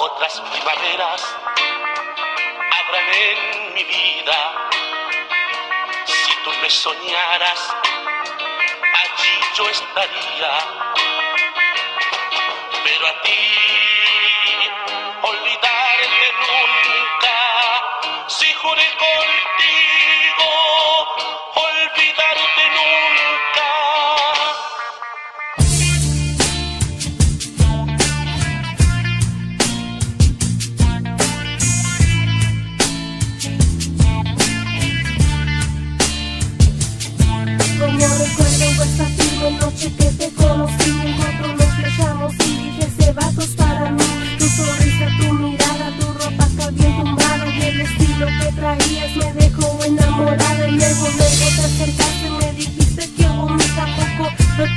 otras primaveras habrán en mi vida. Si tú me soñaras, allí yo estaría. Pero a ti,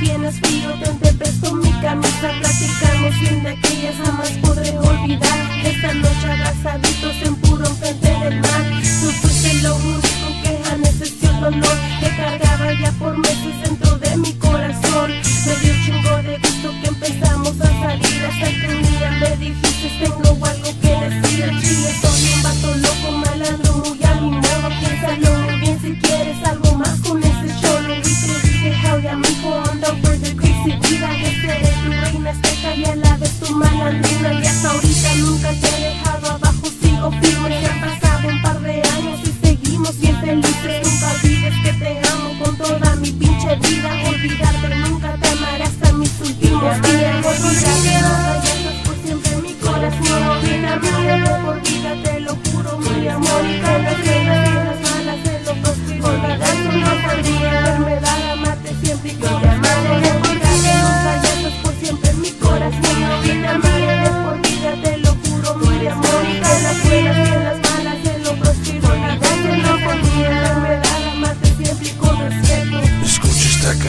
tienes frío, te presto mi camisa Platicamos y de aquellas jamás podré olvidar Esta noche abrazaditos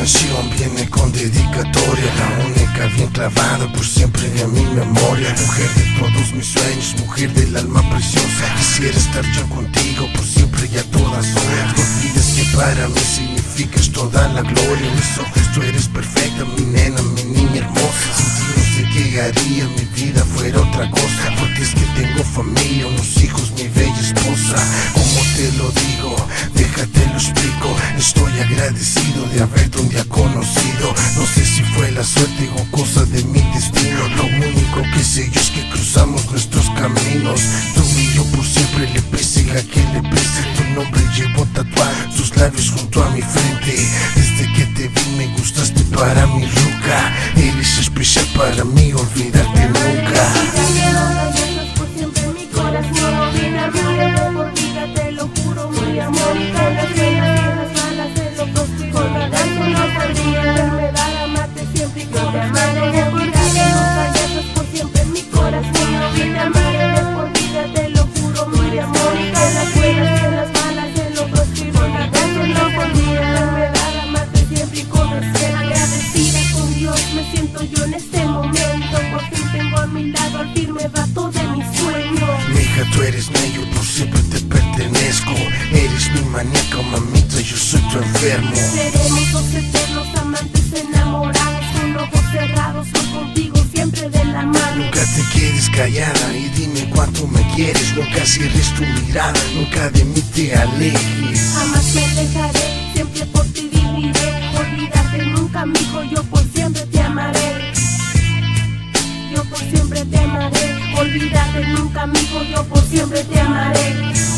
canción, viene con dedicatoria La única bien clavada por siempre en mi memoria. Mujer de todos mis sueños, mujer del alma preciosa. Quisiera estar yo contigo por siempre y a todas horas. No olvides que para mí significas toda la gloria. Mis ojos, tú eres perfecta, mi nena, mi niña hermosa. Sin ti no sé qué haría, mi vida fuera otra cosa. Porque es que tengo familia, unos hijos, mi bella esposa. Como te lo digo, déjate lo explico Estoy agradecido de haberte un día conocido. No sé si fue la suerte o cosa de mi destino. Lo único que sé yo es que cruzamos nuestros caminos. Tú y yo por siempre le pese a que le pese. Tu nombre llevo tatuado tus labios junto a mi frente. Desde que te vi me gustaste para mi ruca. Eres especial para mí, olvidarte nunca eres mío, por siempre te pertenezco Eres mi maníaca, mamita, yo soy tu enfermo Seremos dos eternos amantes enamorados con ojos cerrados, contigo siempre de la mano. Nunca te quedes callada y dime cuánto me quieres Nunca cierres tu mirada, nunca de mí te alejes Jamás me dejaré, siempre por ti viviré. Olvidarte nunca, mijo, yo siempre te amaré.